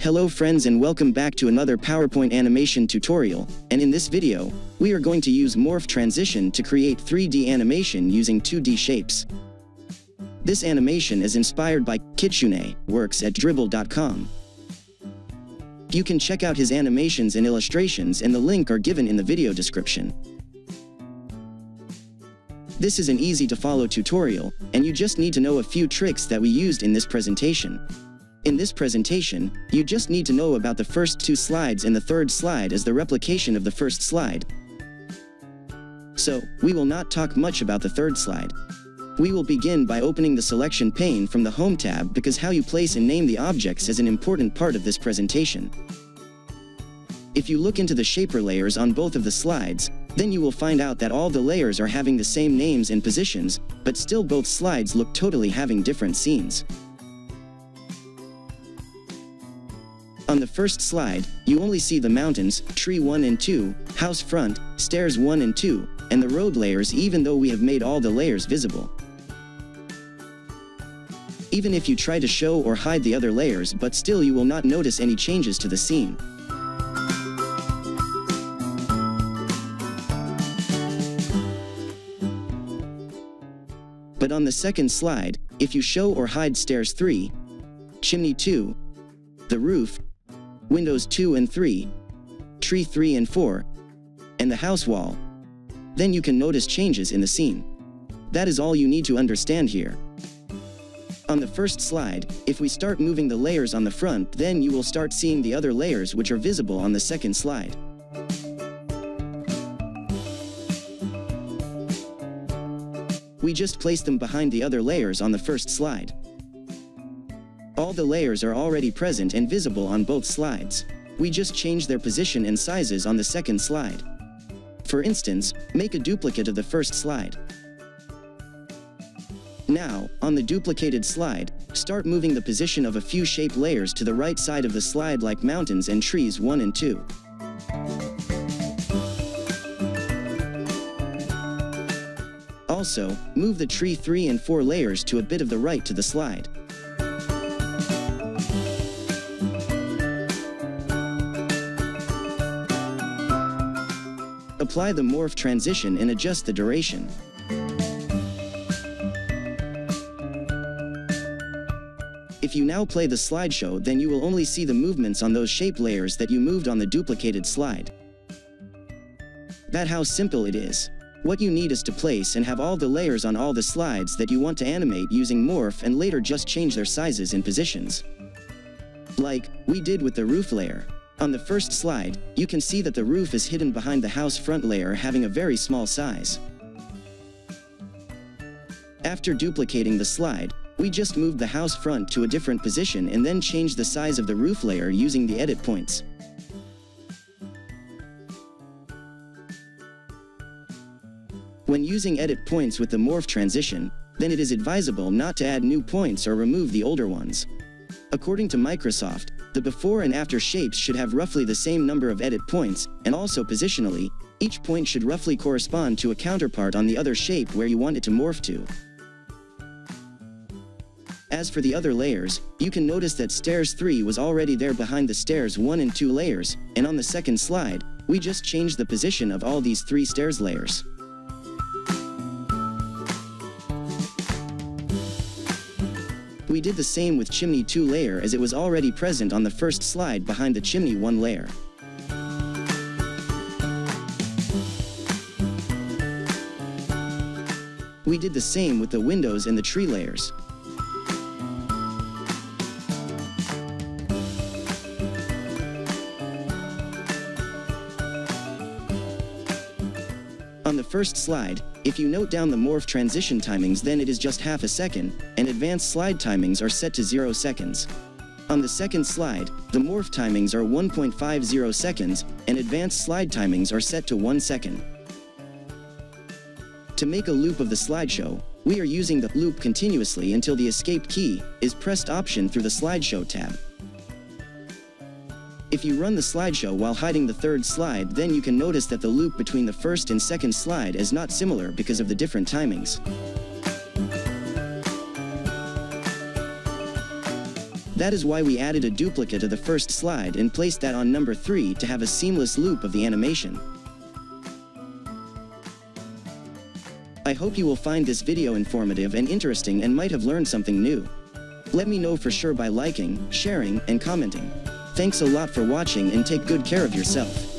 Hello friends and welcome back to another PowerPoint animation tutorial, and in this video, we are going to use Morph Transition to create 3D animation using 2D shapes. This animation is inspired by Kitsune, works at dribbble.com. You can check out his animations and illustrations and the link are given in the video description. This is an easy to follow tutorial, and you just need to know a few tricks that we used in this presentation. In this presentation, you just need to know about the first two slides and the third slide as the replication of the first slide. So, we will not talk much about the third slide. We will begin by opening the selection pane from the Home tab because how you place and name the objects is an important part of this presentation. If you look into the shaper layers on both of the slides, then you will find out that all the layers are having the same names and positions, but still both slides look totally having different scenes. On the first slide, you only see the mountains, tree 1 and 2, house front, stairs 1 and 2, and the road layers even though we have made all the layers visible. Even if you try to show or hide the other layers but still you will not notice any changes to the scene. But on the second slide, if you show or hide stairs 3, chimney 2, the roof, windows 2 and 3, tree 3 and 4, and the house wall, then you can notice changes in the scene. That is all you need to understand here. On the first slide, if we start moving the layers on the front then you will start seeing the other layers which are visible on the second slide. We just placed them behind the other layers on the first slide. All the layers are already present and visible on both slides. We just change their position and sizes on the second slide. For instance, make a duplicate of the first slide. Now, on the duplicated slide, start moving the position of a few shape layers to the right side of the slide like mountains and trees 1 and 2. Also, move the tree 3 and 4 layers to a bit of the right to the slide. Apply the morph transition and adjust the duration. If you now play the slideshow then you will only see the movements on those shape layers that you moved on the duplicated slide. That how simple it is. What you need is to place and have all the layers on all the slides that you want to animate using Morph and later just change their sizes and positions. Like, we did with the roof layer. On the first slide, you can see that the roof is hidden behind the house front layer having a very small size. After duplicating the slide, we just moved the house front to a different position and then changed the size of the roof layer using the edit points. When using edit points with the morph transition, then it is advisable not to add new points or remove the older ones. According to Microsoft, the before and after shapes should have roughly the same number of edit points, and also positionally, each point should roughly correspond to a counterpart on the other shape where you want it to morph to. As for the other layers, you can notice that stairs 3 was already there behind the stairs 1 and 2 layers, and on the second slide, we just changed the position of all these three stairs layers. Did the same with chimney 2 layer as it was already present on the first slide behind the chimney 1 layer. We did the same with the windows and the tree layers. On the first slide, if you note down the morph transition timings then it is just half a second, and advanced slide timings are set to 0 seconds. On the second slide, the morph timings are 1.50 seconds, and advanced slide timings are set to 1 second. To make a loop of the slideshow, we are using the loop continuously until the escape key is pressed option through the slideshow tab. If you run the slideshow while hiding the third slide then you can notice that the loop between the first and second slide is not similar because of the different timings. That is why we added a duplicate of the first slide and placed that on number 3 to have a seamless loop of the animation. I hope you will find this video informative and interesting and might have learned something new. Let me know for sure by liking, sharing, and commenting. Thanks a lot for watching and take good care of yourself.